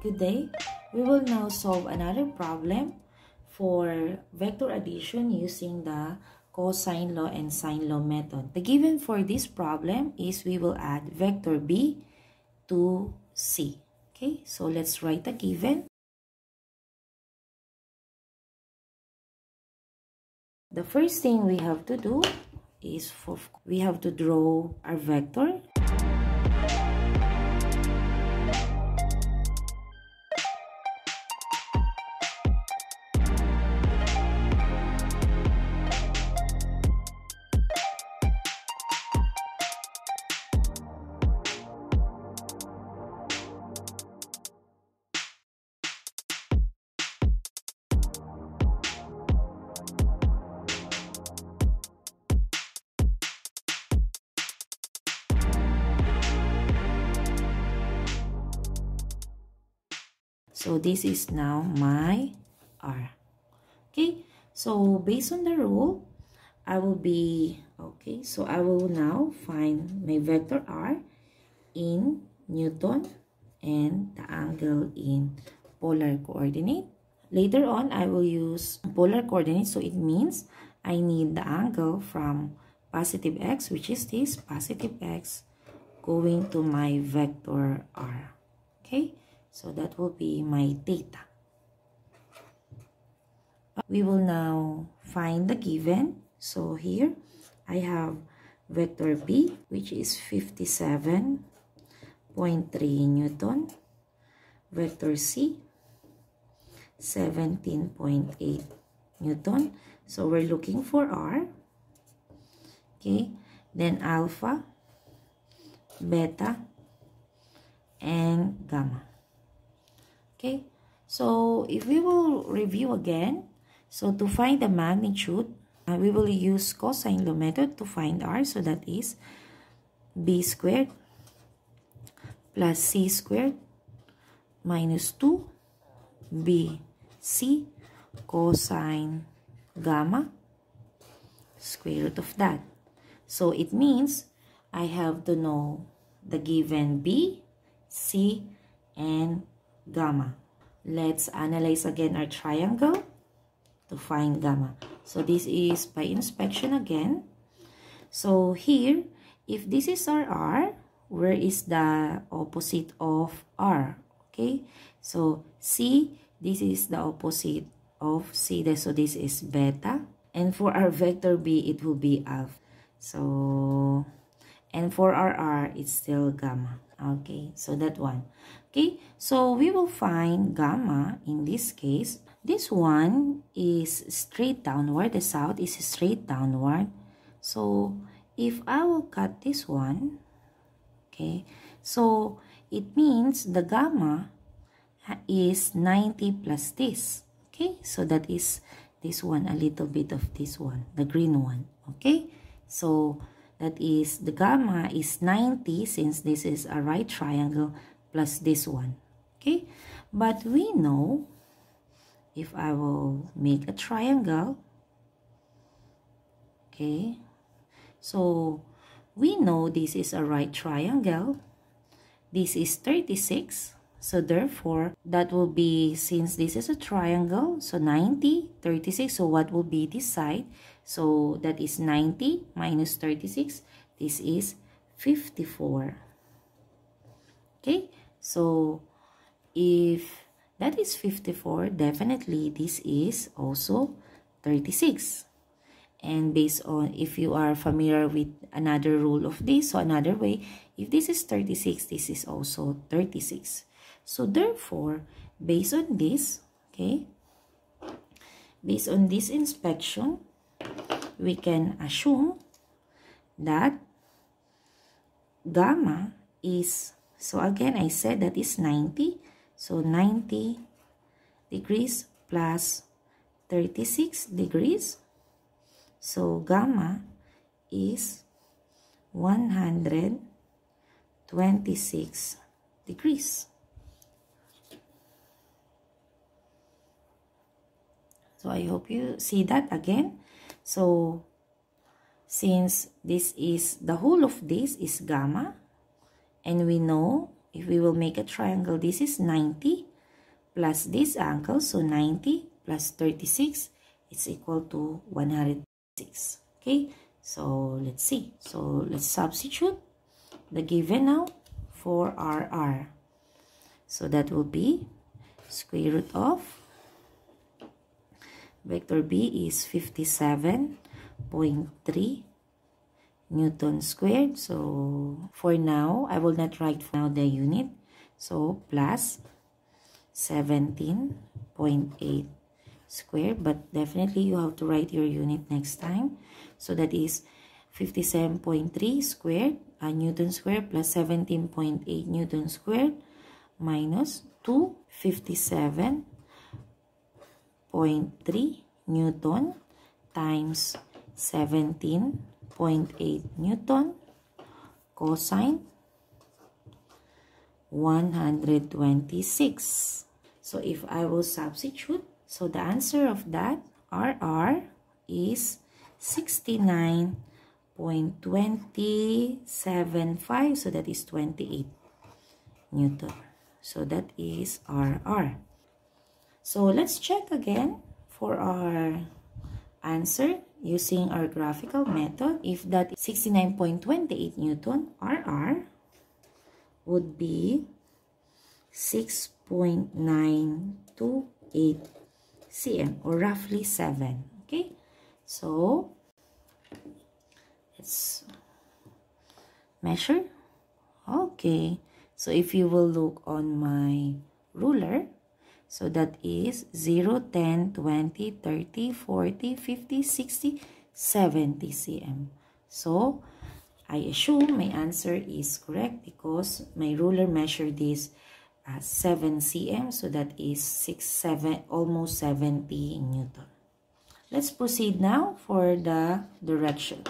Good day. We will now solve another problem for vector addition using the cosine law and sine law method. The given for this problem is we will add vector b to c. Okay, so let's write the given. The first thing we have to do is for we have to draw our vector So this is now my R. Okay, so based on the rule, I will be, okay, so I will now find my vector R in Newton and the angle in polar coordinate. Later on, I will use polar coordinate, so it means I need the angle from positive x, which is this, positive x, going to my vector R. Okay, so that will be my theta. We will now find the given. So here I have vector B which is 57.3 Newton. Vector C 17.8 Newton. So we're looking for R. Okay. Then alpha, beta, and gamma. Okay, so if we will review again, so to find the magnitude, uh, we will use cosine law method to find r. So that is b squared plus c squared minus 2 b c cosine gamma square root of that. So it means I have to know the given b, c, and gamma. Let's analyze again our triangle to find gamma. So this is by inspection again. So here, if this is our R, where is the opposite of R? Okay, so C, this is the opposite of C. So this is beta. And for our vector B, it will be alpha. So, and for our R, it's still gamma. Okay, so that one. Okay, so we will find gamma in this case. This one is straight downward. The south is straight downward. So if I will cut this one, okay, so it means the gamma is 90 plus this. Okay, so that is this one, a little bit of this one, the green one. Okay, so that is the gamma is 90 since this is a right triangle plus this one. Okay, but we know if I will make a triangle, okay, so we know this is a right triangle. This is 36. So therefore, that will be, since this is a triangle, so 90, 36. So what will be this side? So that is 90 minus 36. This is 54. Okay, so if that is 54, definitely this is also 36. And based on, if you are familiar with another rule of this, so another way, if this is 36, this is also 36. So therefore, based on this, okay, based on this inspection, we can assume that gamma is so again, I said that is 90. So 90 degrees plus 36 degrees. So gamma is 126 degrees. So I hope you see that again. So since this is the whole of this is gamma, and we know if we will make a triangle, this is 90. plus this angle. So 90 plus 36 is equal to 106. Okay, so let's see. So let's substitute the given now for RR. So that will be square root of vector B is 57.3 Newton squared. So for now, I will not write now the unit. So plus 17.8 square but definitely you have to write your unit next time so that is 57.3 squared uh, newton squared plus 17.8 newton squared minus 257.3 newton times 17.8 newton cosine 126 so if I will substitute so the answer of that RR is 69.275. So that is 28 Newton. So that is RR. So let's check again for our answer using our graphical method. If that 69.28 Newton, RR would be 6.928 cm or roughly 7 okay so let's measure okay so if you will look on my ruler so that is 0 10 20 30 40 50 60 70 cm so I assume my answer is correct because my ruler measured this 7 cm so that is 6 7 almost 70 newton. Let's proceed now for the direction.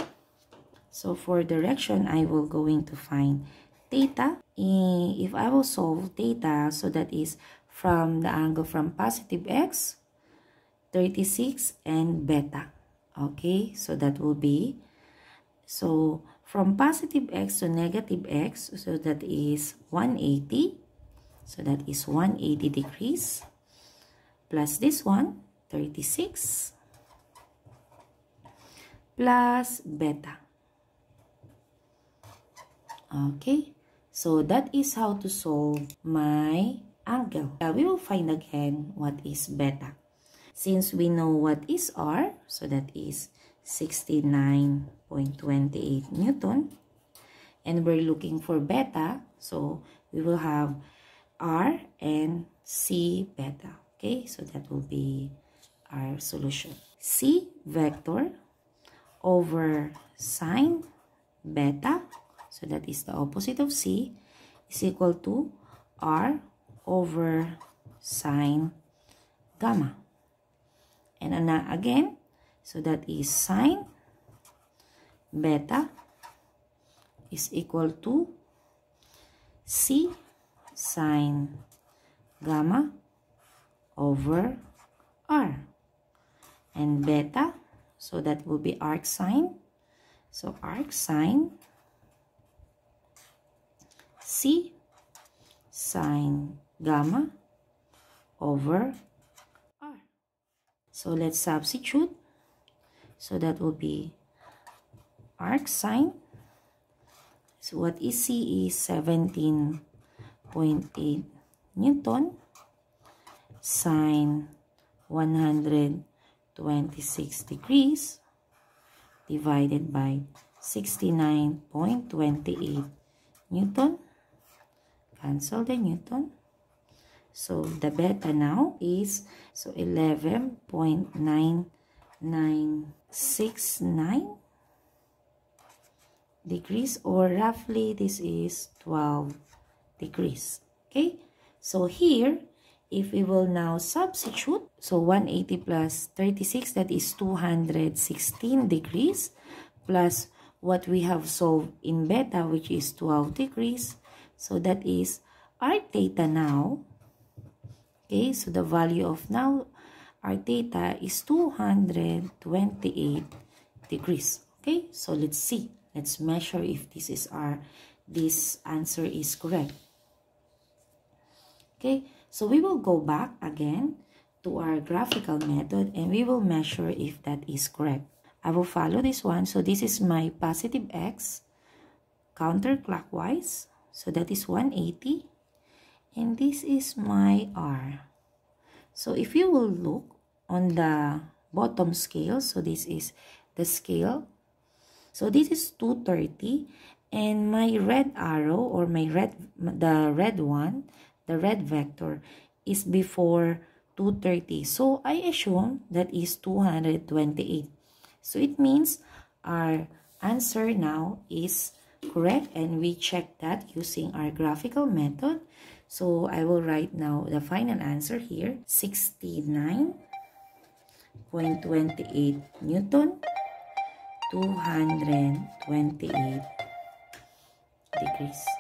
So for direction i will going to find theta if i will solve theta so that is from the angle from positive x 36 and beta okay so that will be so from positive x to negative x so that is 180 so that is 180 degrees plus this one, 36 plus beta. Okay, so that is how to solve my angle. Now we will find again what is beta. Since we know what is R, so that is 69.28 Newton. And we're looking for beta, so we will have R and C beta. Okay, so that will be our solution. C vector over sine beta, so that is the opposite of C, is equal to R over sine gamma. And again, so that is sine beta is equal to C sine gamma over r and beta so that will be arc sine so arc sine c sine gamma over r. So let's substitute. So that will be arc sine. So what is c is 17 0.8 Newton sine 126 degrees divided by 69.28 Newton. Cancel the Newton. So the beta now is so 11.9969 degrees or roughly this is 12 degrees. Okay, so here, if we will now substitute, so 180 plus 36, that is 216 degrees, plus what we have solved in beta, which is 12 degrees. So that is our theta now. Okay, so the value of now, our theta is 228 degrees. Okay, so let's see. Let's measure if this is our, this answer is correct. Okay, So we will go back again to our graphical method and we will measure if that is correct. I will follow this one. So this is my positive x counterclockwise. So that is 180. And this is my r. So if you will look on the bottom scale, so this is the scale. So this is 230 and my red arrow or my red the red one, the red vector is before 230. So I assume that is 228. So it means our answer now is correct and we check that using our graphical method. So I will write now the final answer here 69.28 Newton 228 degrees.